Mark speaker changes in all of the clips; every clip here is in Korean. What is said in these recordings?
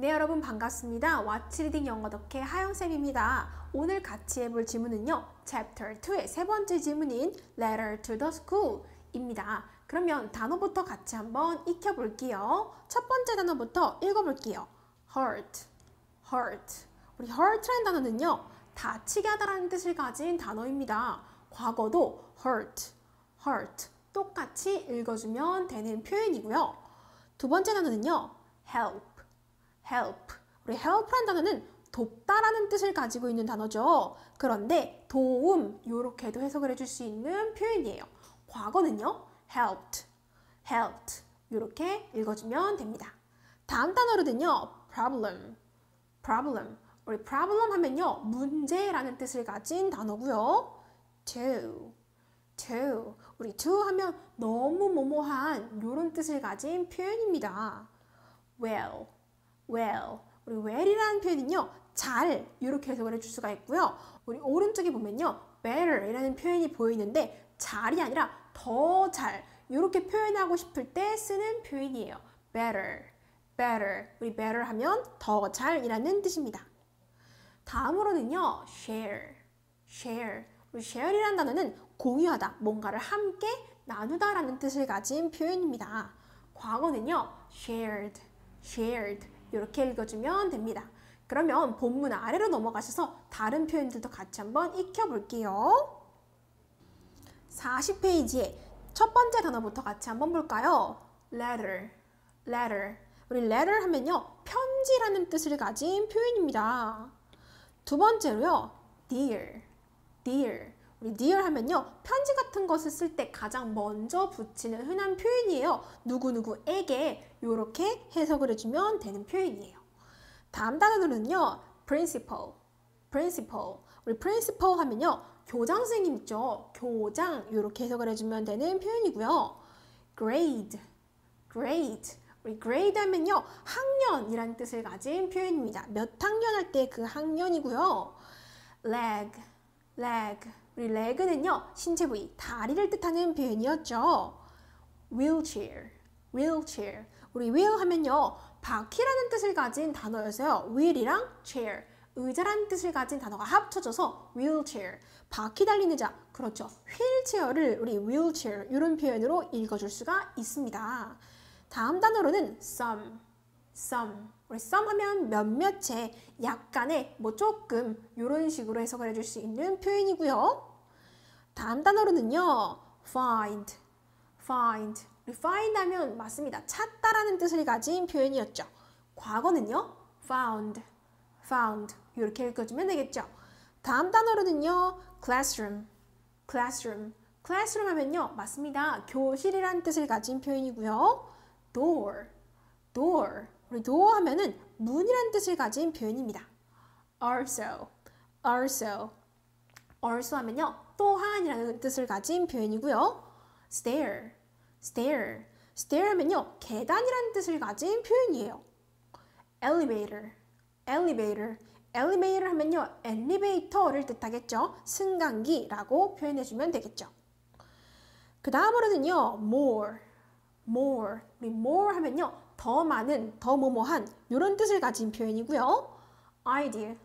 Speaker 1: 네 여러분 반갑습니다. 왓츠리딩 영어 덕혜 하영쌤입니다. 오늘 같이 해볼 질문은요. Chapter 2의 세 번째 질문인 Letter to the School 입니다. 그러면 단어부터 같이 한번 익혀볼게요. 첫 번째 단어부터 읽어볼게요. Hurt, hurt. 우리 hurt라는 단어는요. 다치게 하다라는 뜻을 가진 단어입니다. 과거도 hurt, hurt. 똑같이 읽어주면 되는 표현이고요. 두 번째 단어는요. help, help. 우리 help라는 단어는 돕다라는 뜻을 가지고 있는 단어죠. 그런데 도움 이렇게도 해석을 해줄 수 있는 표현이에요. 과거는요. helped, helped 이렇게 읽어주면 됩니다. 다음 단어로는요. problem, problem. 우리 problem 하면요. 문제라는 뜻을 가진 단어고요. to, to. 우리 to 하면 너무 뭐뭐한 이런 뜻을 가진 표현입니다. well, well. 우리 well이라는 표현은요. 잘 이렇게 해석을 해줄 수가 있고요. 우리 오른쪽에 보면요. better이라는 표현이 보이는데 잘이 아니라 더 잘 이렇게 표현하고 싶을 때 쓰는 표현이에요. better, better. 우리 better 하면 더 잘이라는 뜻입니다. 다음으로는요. share, share. 우리 share이라는 단어는 공유하다, 뭔가를 함께 나누다라는 뜻을 가진 표현입니다. 과거는요. shared, shared. 이렇게 읽어주면 됩니다. 그러면 본문 아래로 넘어가셔서 다른 표현들도 같이 한번 익혀볼게요. 40페이지에 첫 번째 단어부터 같이 한번 볼까요? letter, letter. 우리 letter 하면요. 편지라는 뜻을 가진 표현입니다. 두 번째로요. dear, dear. 우리 dear 하면요. 편지 같은 것을 쓸 때 가장 먼저 붙이는 흔한 표현이에요. 누구누구에게 이렇게 해석을 해주면 되는 표현이에요. 다음 단어는요. principal, principal. 우리 principal 하면요. 교장 선생님 있죠. 교장 이렇게 해석을 해주면 되는 표현이고요. grade, grade. 우리 grade 하면요. 학년이라는 뜻을 가진 표현입니다. 몇 학년 할 때 그 학년이고요. leg, leg. 우리 leg는요. 신체 부위, 다리를 뜻하는 표현이었죠. wheelchair, wheelchair. 우리 wheel 하면요. 바퀴라는 뜻을 가진 단어여서요. wheel이랑 chair, 의자라는 뜻을 가진 단어가 합쳐져서 wheelchair, 바퀴 달린 의자, 그렇죠. 휠체어를 우리 wheelchair 이런 표현으로 읽어줄 수가 있습니다. 다음 단어로는 some, some. 우리 some 하면 몇몇의, 약간의, 뭐 조금 이런 식으로 해석을 해줄 수 있는 표현이고요. 다음 단어로는요. find, find. 우리 find 하면 맞습니다. 찾다라는 뜻을 가진 표현이었죠. 과거는요. found, found. 이렇게 읽어주면 되겠죠. 다음 단어로는요. classroom, classroom. classroom 하면요. 맞습니다. 교실이라는 뜻을 가진 표현이고요. door, door. 우리 door 하면은 문이라는 뜻을 가진 표현입니다. also, also. also 하면요. 또한이라는 뜻을 가진 표현이고요. stair, stair. stair 하면요. 계단이라는 뜻을 가진 표현이에요. elevator, elevator. elevator 하면요. 엘리베이터를 뜻하겠죠. 승강기라고 표현해주면 되겠죠. 그 다음으로는요. more, more. 우리 more 하면요. 더 많은, 더 뭐뭐한 이런 뜻을 가진 표현이고요. idea,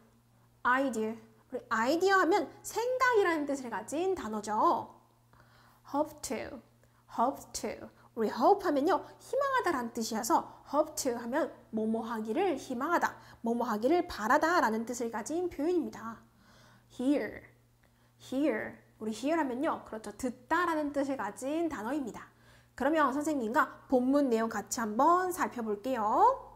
Speaker 1: idea. 아이디어 하면 생각이라는 뜻을 가진 단어죠. hope to, hope to. 우리 hope 하면요. 희망하다라는 뜻이어서 hope to 하면 뭐뭐 하기를 희망하다, 뭐뭐 하기를 바라다 라는 뜻을 가진 표현입니다. hear, hear. 우리 hear 하면요. 그렇죠. 듣다라는 뜻을 가진 단어입니다. 그러면 선생님과 본문 내용 같이 한번 살펴볼게요.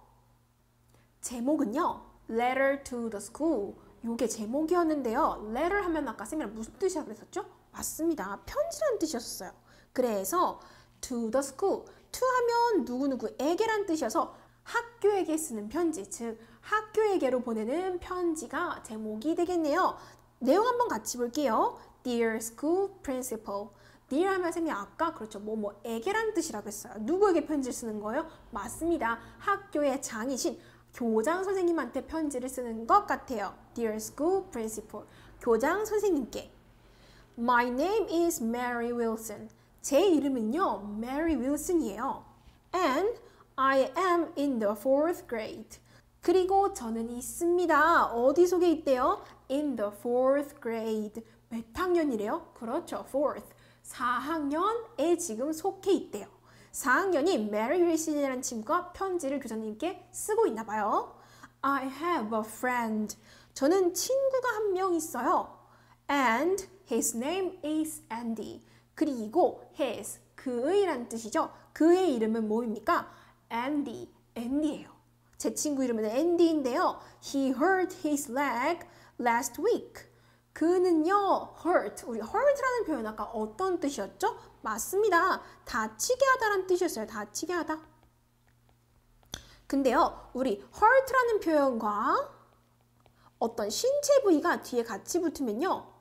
Speaker 1: 제목은요. Letter to the school. 요게 제목이었는데요. letter 하면 아까 쌤이랑 무슨 뜻이라 그랬었죠? 맞습니다. 편지라는 뜻이었어요. 그래서 to the school. to 하면 누구누구에게란 뜻이어서 학교에게 쓰는 편지, 즉 학교에게로 보내는 편지가 제목이 되겠네요. 내용 한번 같이 볼게요. Dear School Principal. Dear 하면 쌤이 아까 그렇죠. 뭐뭐에게란 뜻이라고 했어요. 누구에게 편지를 쓰는 거예요? 맞습니다. 학교의 장이신 교장 선생님한테 편지를 쓰는 것 같아요. Dear School Principal. 교장 선생님께. My name is Mary Wilson. 제 이름은요, Mary Wilson이에요. And I am in the fourth grade. 그리고 저는 있습니다. 어디 속에 있대요? In the fourth grade. 몇 학년이래요? 그렇죠. fourth. 4학년에 지금 속해 있대요. 4학년이 Mary Wilson이라는 친구가 편지를 교사님께 쓰고 있나 봐요. I have a friend. 저는 친구가 한 명 있어요. And his name is Andy. 그리고 his, 그의란 뜻이죠. 그의 이름은 뭐입니까? Andy, Andy예요. 제 친구 이름은 Andy인데요. He hurt his leg last week. 그는요, hurt. 우리 hurt라는 표현 아까 어떤 뜻이었죠? 맞습니다. 다치게 하다라는 뜻이었어요. 다치게 하다. 근데요, 우리 hurt라는 표현과 어떤 신체 부위가 뒤에 같이 붙으면요.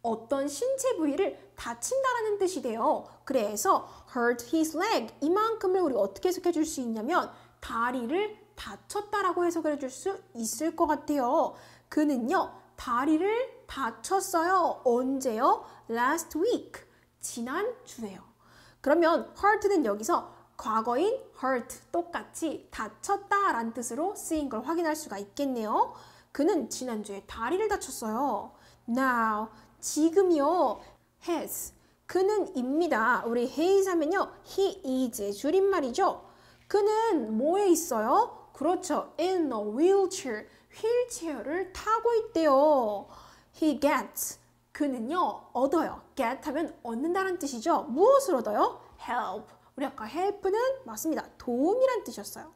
Speaker 1: 어떤 신체 부위를 다친다라는 뜻이 돼요. 그래서 hurt his leg 이만큼을 우리 어떻게 해석해 줄 수 있냐면 다리를 다쳤다라고 해석을 해줄 수 있을 것 같아요. 그는요 다리를 다쳤어요. 언제요? Last week 지난 주에요. 그러면 hurt는 여기서 과거인 hurt 똑같이 다쳤다 라는 뜻으로 쓰인 걸 확인할 수가 있겠네요. 그는 지난주에 다리를 다쳤어요. Now 지금이요 has 그는 입니다. 우리 has 하면요 he is 줄임말이죠. 그는 뭐에 있어요? 그렇죠. in a wheelchair 휠체어를 타고 있대요. he gets 그는요 얻어요. get 하면 얻는다는 뜻이죠. 무엇을 얻어요? help 우리 아까 help는 맞습니다. 도움이란 뜻이었어요.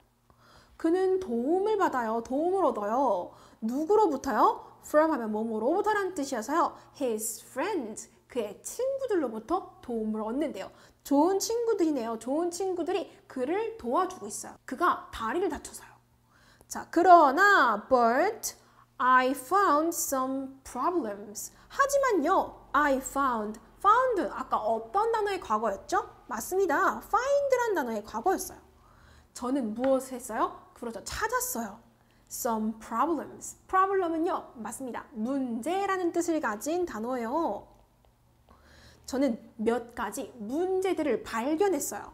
Speaker 1: 그는 도움을 받아요. 도움을 얻어요. 누구로부터요? from 하면 뭐뭐로부터라는 뜻이어서요. his friends 그의 친구들로부터 도움을 얻는데요. 좋은 친구들이네요. 좋은 친구들이 그를 도와주고 있어요. 그가 다리를 다쳐서요. 자, 그러나 but I found some problems. 하지만요, I found. found 아까 어떤 단어의 과거였죠? 맞습니다. find란 단어의 과거였어요. 저는 무엇을 했어요? 그렇죠. 찾았어요. some problems. problem은요, 맞습니다. 문제라는 뜻을 가진 단어예요. 저는 몇 가지 문제들을 발견했어요.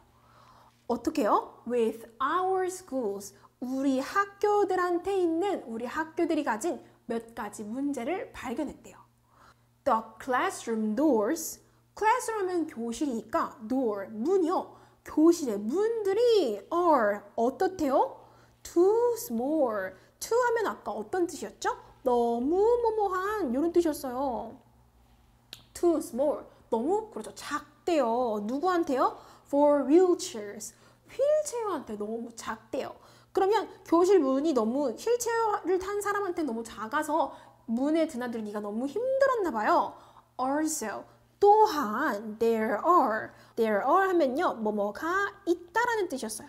Speaker 1: 어떻게요? With our schools. 우리 학교들한테 있는 우리 학교들이 가진 몇 가지 문제를 발견했대요. The classroom doors. classroom 하면 교실이니까 door, 문이요. 교실의 문들이 are 어떻대요? too small. too 하면 아까 어떤 뜻이었죠? 너무 뭐뭐한 이런 뜻이었어요. too small. 너무 그렇죠. 작대요. 누구한테요? for wheelchairs. 휠체어한테 너무 작대요. 그러면 교실 문이 너무 휠체어를 탄 사람한테 너무 작아서 문에 드나들기가 너무 힘들었나 봐요. Also 또한 there are there are 하면요 뭐뭐가 있다라는 뜻이었어요.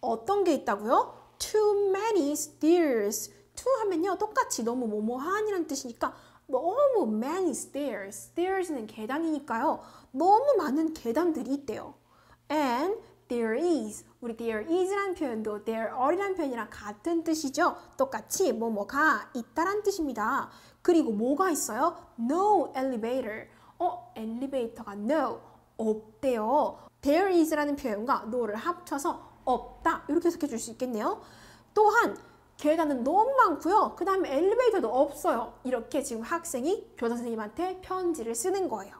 Speaker 1: 어떤 게 있다고요? Too many stairs. Too 하면요 똑같이 너무 뭐뭐한이라는 뜻이니까 너무 many stairs. stairs는 계단이니까요. 너무 많은 계단들이 있대요. And there is. 우리 there is라는 표현도 there are라는 표현이랑 같은 뜻이죠. 똑같이 뭐뭐가 있다란 뜻입니다. 그리고 뭐가 있어요? No elevator. 어, 엘리베이터가 no. 없대요. there is라는 표현과 no를 합쳐서 없다. 이렇게 해석해 줄 수 있겠네요. 또한 계단은 너무 많고요. 그 다음에 엘리베이터도 없어요. 이렇게 지금 학생이 교사 선생님한테 편지를 쓰는 거예요.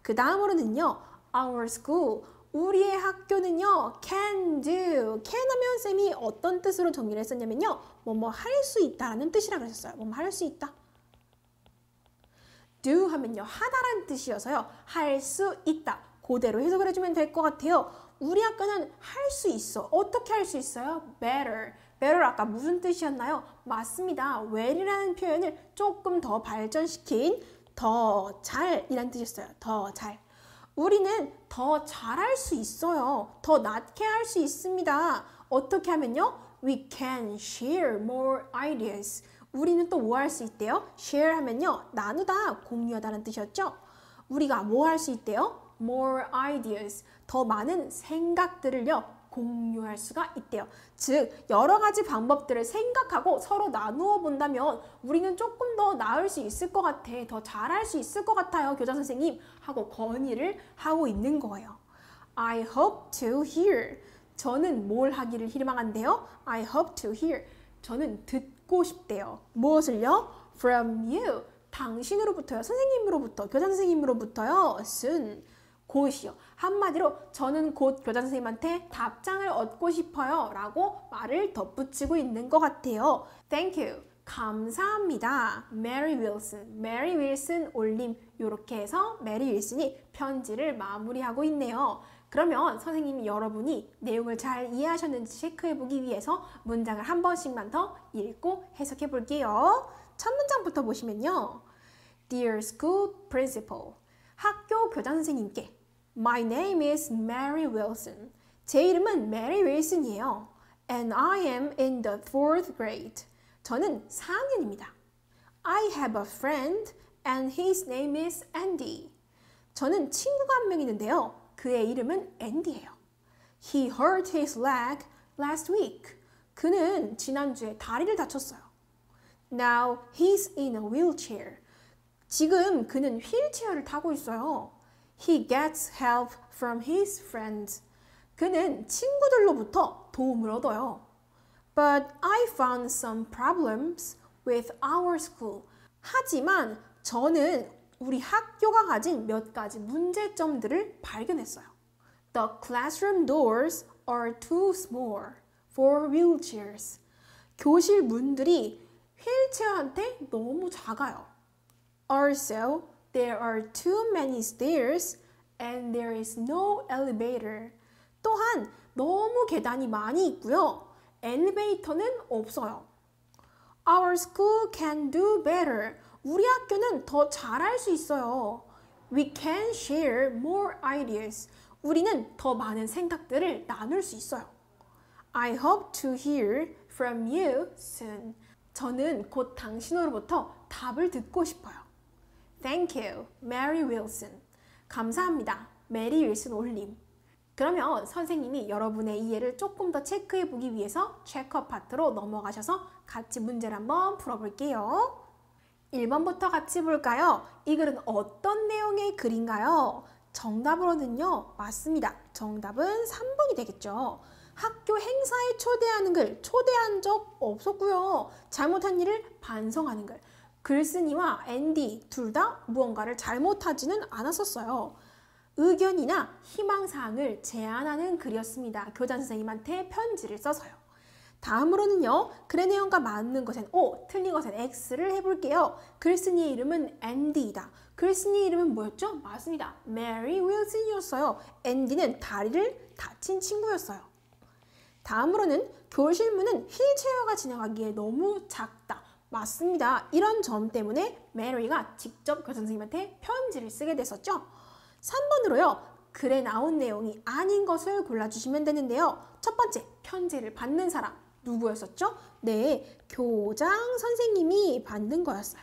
Speaker 1: 그 다음으로는요. Our school, 우리의 학교는요. Can do, can 하면 쌤이 어떤 뜻으로 정리를 했었냐면요. 뭐 뭐 할 수 있다라는 뜻이라 그랬었어요. 뭐 뭐 할 수 있다. do 하면요. 하다라는 뜻이어서요. 할 수 있다. 그대로 해석을 해주면 될 것 같아요. 우리 학교는 할 수 있어. 어떻게 할 수 있어요? better. Better 아까 무슨 뜻이었나요? 맞습니다. well이라는 표현을 조금 더 발전시킨 더 잘이란 뜻이었어요. 더 잘. 우리는 더 잘할 수 있어요. 더 낫게 할 수 있습니다. 어떻게 하면요? We can share more ideas. 우리는 또 뭐 할 수 있대요? share 하면요. 나누다, 공유하다는 뜻이었죠? 우리가 뭐 할 수 있대요? more ideas. 더 많은 생각들을요. 공유할 수가 있대요. 즉 여러 가지 방법들을 생각하고 서로 나누어 본다면 우리는 조금 더 나을 수 있을 것 같아. 더 잘할 수 있을 것 같아요. 교장 선생님 하고 건의를 하고 있는 거예요. I hope to hear. 저는 뭘 하기를 희망한대요? I hope to hear. 저는 듣고 싶대요. 무엇을요? From you. 당신으로부터요. 선생님으로부터. 교장 선생님으로부터요. soon. 곧이요. 한마디로 저는 곧 교장 선생님한테 답장을 얻고 싶어요. 라고 말을 덧붙이고 있는 것 같아요. Thank you. 감사합니다. Mary Wilson. Mary Wilson 올림. 이렇게 해서 메리 윌슨이 편지를 마무리하고 있네요. 그러면 선생님이 여러분이 내용을 잘 이해하셨는지 체크해 보기 위해서 문장을 한 번씩만 더 읽고 해석해 볼게요. 첫 문장부터 보시면요. Dear School Principal. 학교 교장 선생님께 My name is Mary Wilson. 제 이름은 Mary Wilson이에요. And I am in the fourth grade. 저는 4학년입니다. I have a friend and his name is Andy. 저는 친구가 한 명 있는데요. 그의 이름은 앤디예요. He hurt his leg last week. 그는 지난주에 다리를 다쳤어요. Now he's in a wheelchair. 지금 그는 휠체어를 타고 있어요. He gets help from his friends. 그는 친구들로부터 도움을 얻어요. But I found some problems with our school. 하지만 저는 우리 학교가 가진 몇 가지 문제점들을 발견했어요. The classroom doors are too small for wheelchairs. 교실 문들이 휠체어한테 너무 작아요. Also, there are too many stairs and there is no elevator. 또한 너무 계단이 많이 있고요. 엘리베이터는 없어요. Our school can do better. 우리 학교는 더 잘할 수 있어요. We can share more ideas. 우리는 더 많은 생각들을 나눌 수 있어요. I hope to hear from you soon. 저는 곧 당신으로부터 답을 듣고 싶어요. Thank you, Mary Wilson. 감사합니다, 메리 윌슨 올림. 그러면 선생님이 여러분의 이해를 조금 더 체크해 보기 위해서 체크업 파트로 넘어가셔서 같이 문제를 한번 풀어볼게요. 1번부터 같이 볼까요? 이 글은 어떤 내용의 글인가요? 정답으로는요, 맞습니다. 정답은 3번이 되겠죠. 학교 행사에 초대하는 글, 초대한 적 없었고요. 잘못한 일을 반성하는 글. 글쓴이와 앤디 둘 다 무언가를 잘못하지는 않았었어요. 의견이나 희망사항을 제안하는 글이었습니다. 교장 선생님한테 편지를 써서요. 다음으로는요. 글의 내용과 맞는 것엔 O, 틀린 것엔 X를 해볼게요. 글쓴이의 이름은 앤디이다. 글쓴이의 이름은 뭐였죠? 맞습니다. 메리 윌슨이었어요. 앤디는 다리를 다친 친구였어요. 다음으로는 교실문은 휠체어가 지나가기에 너무 작다. 맞습니다. 이런 점 때문에 메리가 직접 교장 선생님한테 편지를 쓰게 됐었죠. 3번으로요. 글에 나온 내용이 아닌 것을 골라주시면 되는데요. 첫 번째, 편지를 받는 사람 누구였었죠? 네, 교장 선생님이 받는 거였어요.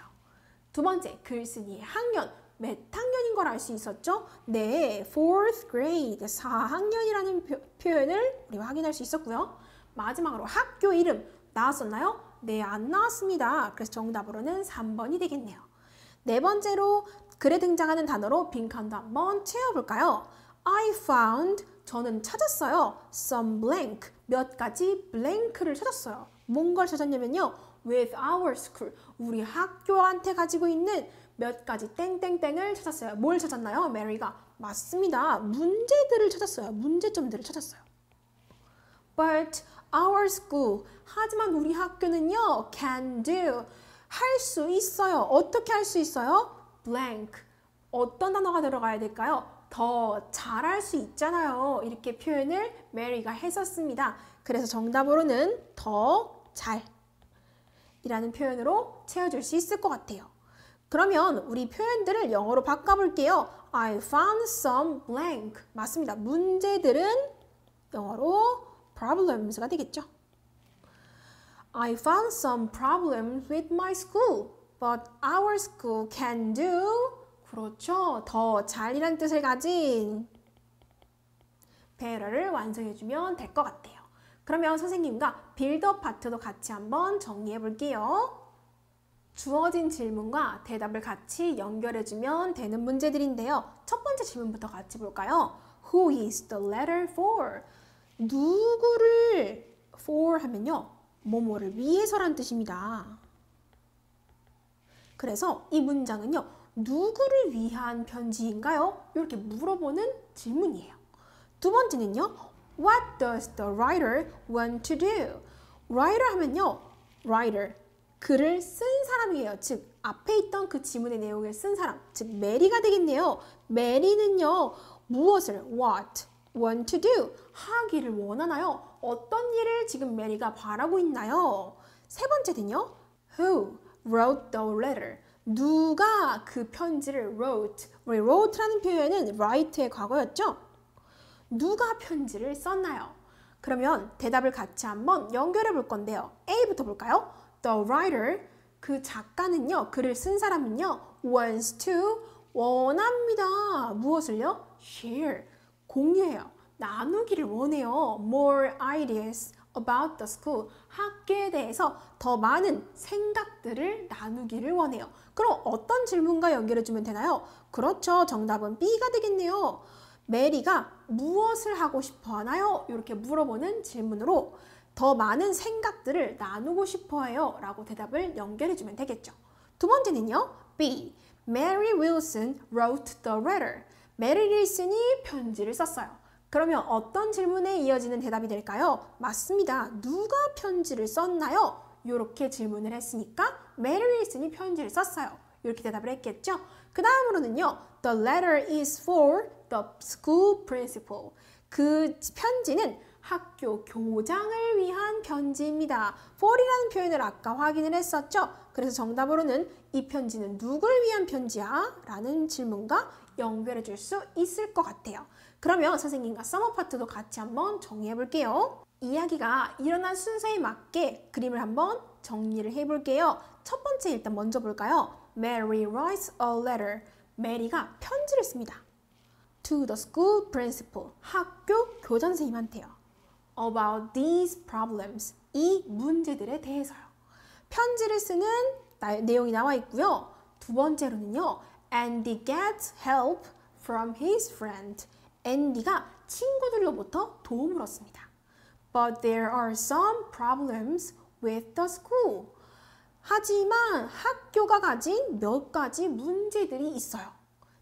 Speaker 1: 두 번째, 글쓴이의 학년 몇 학년인 걸 알 수 있었죠? 네, fourth grade, 4학년이라는 표, 현을 우리가 확인할 수 있었고요. 마지막으로 학교 이름 나왔었나요? 네, 안 나왔습니다. 그래서 정답으로는 3번이 되겠네요. 네 번째로 글에 등장하는 단어로 빈칸도 한번 채워볼까요? I found 저는 찾았어요. some blank 몇 가지 blank를 찾았어요. 뭔가를 찾았냐면요. with our school 우리 학교한테 가지고 있는 몇 가지 땡땡땡을 찾았어요. 뭘 찾았나요? 메리가 맞습니다. 문제들을 찾았어요. 문제점들을 찾았어요. But our school 하지만 우리 학교는요 can do 할 수 있어요. 어떻게 할 수 있어요? blank 어떤 단어가 들어가야 될까요? 더 잘할 수 있잖아요. 이렇게 표현을 메리가 했었습니다. 그래서 정답으로는 더 잘. 이라는 표현으로 채워줄 수 있을 것 같아요. 그러면 우리 표현들을 영어로 바꿔볼게요. I found some blank. 맞습니다. 문제들은 영어로 problems가 되겠죠. I found some problems with my school, but our school can do 그렇죠. 더 잘이란 뜻을 가진 better를 완성해주면 될 것 같아요. 그러면 선생님과 빌더 파트도 같이 한번 정리해 볼게요. 주어진 질문과 대답을 같이 연결해주면 되는 문제들인데요. 첫 번째 질문부터 같이 볼까요? Who is the letter for? 누구를 for 하면요. 뭐뭐를 위해서란 뜻입니다. 그래서 이 문장은요. 누구를 위한 편지인가요? 이렇게 물어보는 질문이에요. 두 번째는요. What does the writer want to do? writer 하면요. writer 글을 쓴 사람이에요. 즉 앞에 있던 그 지문의 내용을 쓴 사람, 즉 메리가 되겠네요. 메리는요. 무엇을 what want to do 하기를 원하나요? 어떤 일을 지금 메리가 바라고 있나요? 세 번째는요. who wrote the letter 누가 그 편지를 wrote 우리 wrote라는 표현은 write의 과거였죠? 누가 편지를 썼나요? 그러면 대답을 같이 한번 연결해 볼 건데요. A부터 볼까요? The writer 그 작가는요, 글을 쓴 사람은요, wants to 원합니다. 무엇을요? share 공유해요. 나누기를 원해요. more ideas about the school 학교에 대해서 더 많은 생각들을 나누기를 원해요. 그럼 어떤 질문과 연결해 주면 되나요? 그렇죠. 정답은 B가 되겠네요. 메리가 무엇을 하고 싶어 하나요? 이렇게 물어보는 질문으로 더 많은 생각들을 나누고 싶어 해요. 라고 대답을 연결해 주면 되겠죠. 두 번째는요. B. Mary Wilson wrote the letter. 메리 윌슨이 편지를 썼어요. 그러면 어떤 질문에 이어지는 대답이 될까요? 맞습니다. 누가 편지를 썼나요? 이렇게 질문을 했으니까 메리 윌슨이 편지를 썼어요. 이렇게 대답을 했겠죠? 그 다음으로는요. The letter is for the school principal. 그 편지는 학교 교장을 위한 편지입니다. for이라는 표현을 아까 확인을 했었죠? 그래서 정답으로는 이 편지는 누굴 위한 편지야? 라는 질문과 연결해 줄 수 있을 것 같아요. 그러면 선생님과 서머 파트도 같이 한번 정리해 볼게요. 이야기가 일어난 순서에 맞게 그림을 한번 정리를 해 볼게요. 첫 번째 일단 먼저 볼까요? Mary writes a letter. 메리가 편지를 씁니다. To the school principal. 학교 교장 선생님한테요. About these problems. 이 문제들에 대해서요. 편지를 쓰는 내용이 나와 있고요. 두 번째로는요. Andy gets help from his friend. 앤디가 친구들로부터 도움을 얻습니다. But there are some problems with the school. 하지만 학교가 가진 몇 가지 문제들이 있어요.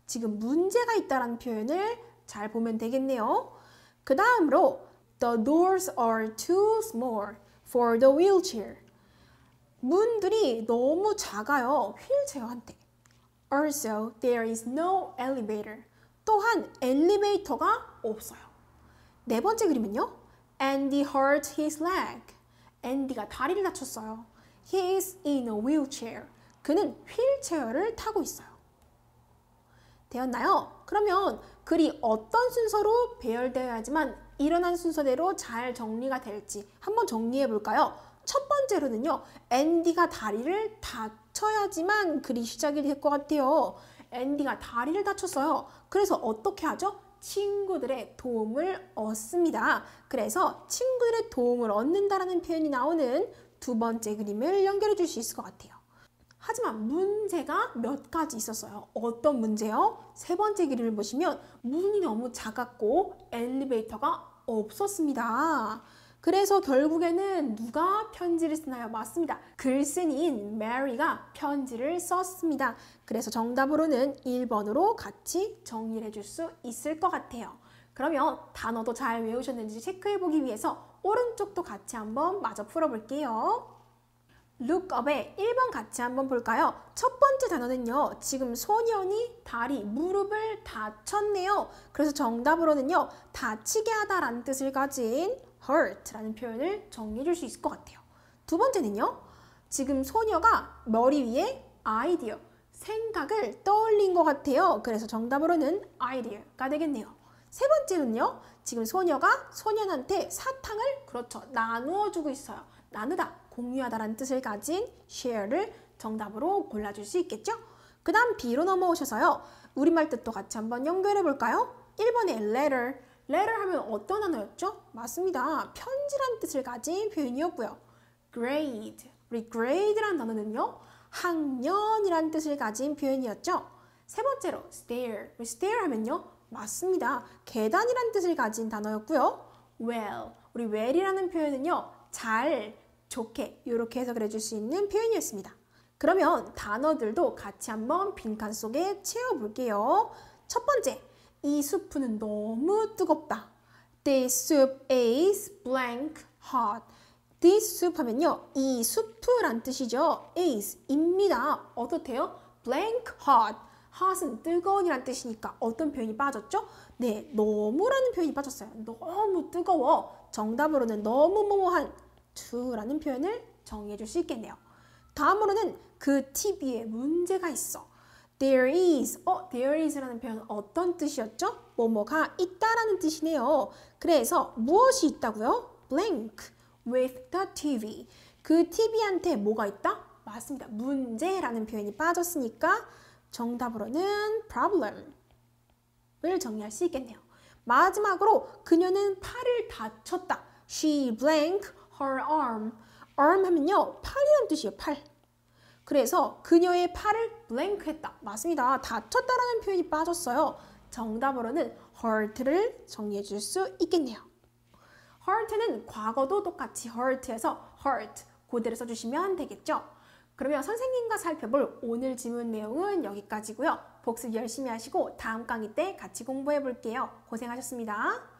Speaker 1: 지금 문제가 있다라는 표현을 잘 보면 되겠네요. 그 다음으로 The doors are too small for the wheelchair. 문들이 너무 작아요. 휠체어한테. Also, there is no elevator. 또한 엘리베이터가 없어요. 네 번째 그림은요. Andy hurt his leg. 앤디가 다리를 다쳤어요. He is in a wheelchair. 그는 휠체어를 타고 있어요. 되었나요? 그러면 글이 어떤 순서로 배열되어야지만 일어난 순서대로 잘 정리가 될지 한번 정리해 볼까요? 첫 번째로는요. 앤디가 다리를 다 쳐야지만 글이 시작이 될 것 같아요. 앤디가 다리를 다쳤어요. 그래서 어떻게 하죠? 친구들의 도움을 얻습니다. 그래서 친구들의 도움을 얻는다라는 표현이 나오는 두 번째 그림을 연결해 줄 수 있을 것 같아요. 하지만 문제가 몇 가지 있었어요. 어떤 문제요? 세 번째 그림을 보시면 문이 너무 작았고 엘리베이터가 없었습니다. 그래서 결국에는 누가 편지를 쓰나요? 맞습니다. 글쓴이인 메리가 편지를 썼습니다. 그래서 정답으로는 1번으로 같이 정리를 해줄 수 있을 것 같아요. 그러면 단어도 잘 외우셨는지 체크해보기 위해서 오른쪽도 같이 한번 마저 풀어볼게요. 룩업의 1번 같이 한번 볼까요? 첫 번째 단어는요. 지금 소년이 다리, 무릎을 다쳤네요. 그래서 정답으로는요. 다치게 하다라는 뜻을 가진 hurt라는 표현을 정리해 줄 수 있을 것 같아요. 두 번째는요. 지금 소녀가 머리 위에 아이디어, 생각을 떠올린 것 같아요. 그래서 정답으로는 idea가 되겠네요. 세 번째는요. 지금 소녀가 소년한테 사탕을 그렇죠. 나누어 주고 있어요. 나누다, 공유하다라는 뜻을 가진 share를 정답으로 골라줄 수 있겠죠? 그 다음 B로 넘어오셔서요. 우리말 뜻도 같이 한번 연결해 볼까요? 1번의 letter. Letter 하면 어떤 단어였죠? 맞습니다. 편지란 뜻을 가진 표현이었고요. grade. 우리 grade란 단어는요. 학년이란 뜻을 가진 표현이었죠. 세 번째로 stair. stair 하면요. 맞습니다. 계단이란 뜻을 가진 단어였고요. well, 우리 well이라는 표현은요. 잘, 좋게 이렇게 해석을 해줄 수 있는 표현이었습니다. 그러면 단어들도 같이 한번 빈칸 속에 채워볼게요. 첫 번째, 이 수프는 너무 뜨겁다. This soup is blank hot. This soup 하면요. 이 수프란 뜻이죠. is입니다. 어떻대요? blank hot. hot은 뜨거운이란 뜻이니까 어떤 표현이 빠졌죠? 네, 너무라는 표현이 빠졌어요. 너무 뜨거워. 정답으로는 너무 뭐뭐한 to라는 표현을 정의해 줄 수 있겠네요. 다음으로는 그 TV에 문제가 있어. There is. 어, there is라는 표현은 어떤 뜻이었죠? 뭐뭐가 있다라는 뜻이네요. 그래서 무엇이 있다고요? blank with the TV. 그 TV한테 뭐가 있다? 맞습니다. 문제라는 표현이 빠졌으니까 정답으로는 problem을 정리할 수 있겠네요. 마지막으로 그녀는 팔을 다쳤다. She blank her arm. arm 하면요. 팔이라는 뜻이에요. 팔. 그래서 그녀의 팔을 blank 했다. 맞습니다. 다쳤다라는 표현이 빠졌어요. 정답으로는 hurt를 정리해 줄 수 있겠네요. hurt는 과거도 똑같이 hurt에서 hurt 그대로 써주시면 되겠죠. 그러면 선생님과 살펴볼 오늘 지문 내용은 여기까지고요. 복습 열심히 하시고 다음 강의 때 같이 공부해 볼게요. 고생하셨습니다.